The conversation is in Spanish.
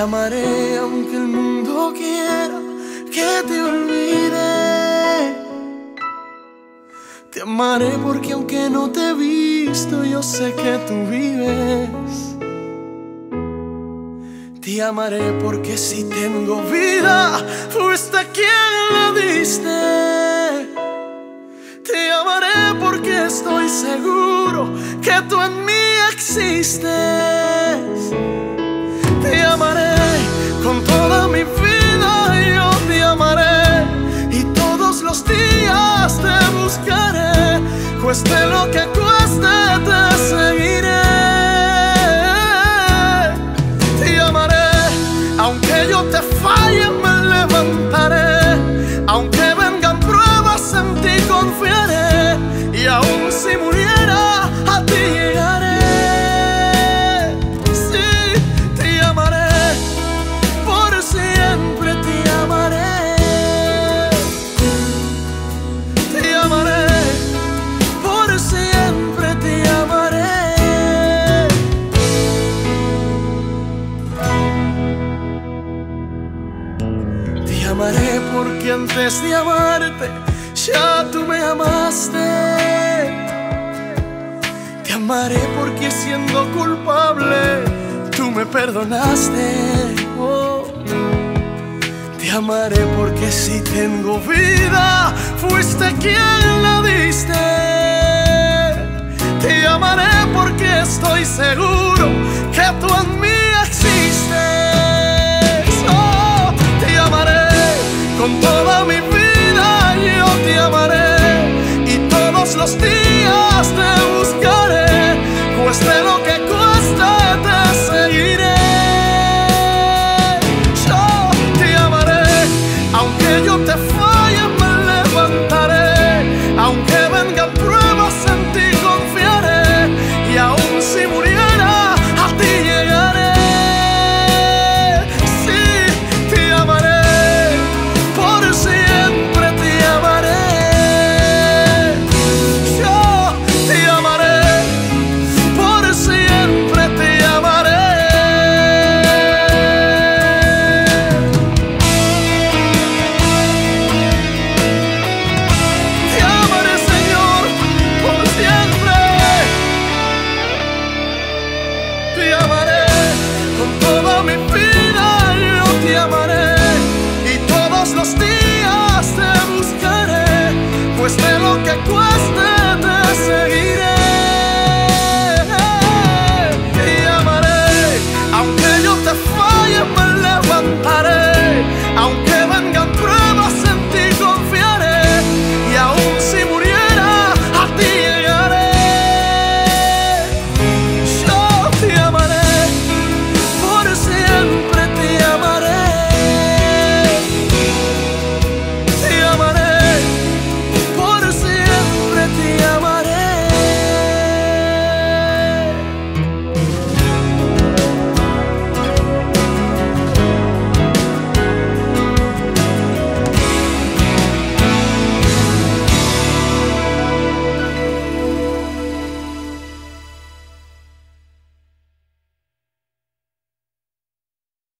amaré aunque el mundo quiera que te olvide. Te amaré porque aunque no te he visto, yo sé que tú vives. Te amaré porque si tengo vida, fuiste quien la diste. Te amaré porque estoy seguro que tú en mí existes. Buscaré, cueste lo que cueste te seguiré. Te amaré, aunque yo te falle me levantaré, aunque vengan pruebas en ti confiaré y aún si muriera a ti llegaré. Amaré porque antes de amarte ya tú me amaste. Te amaré porque siendo culpable tú me perdonaste. Oh. Te amaré porque si tengo vida fuiste quien la diste. Te amaré porque estoy seguro que tú en mí existes. que yo te te amaré con todo mi fin.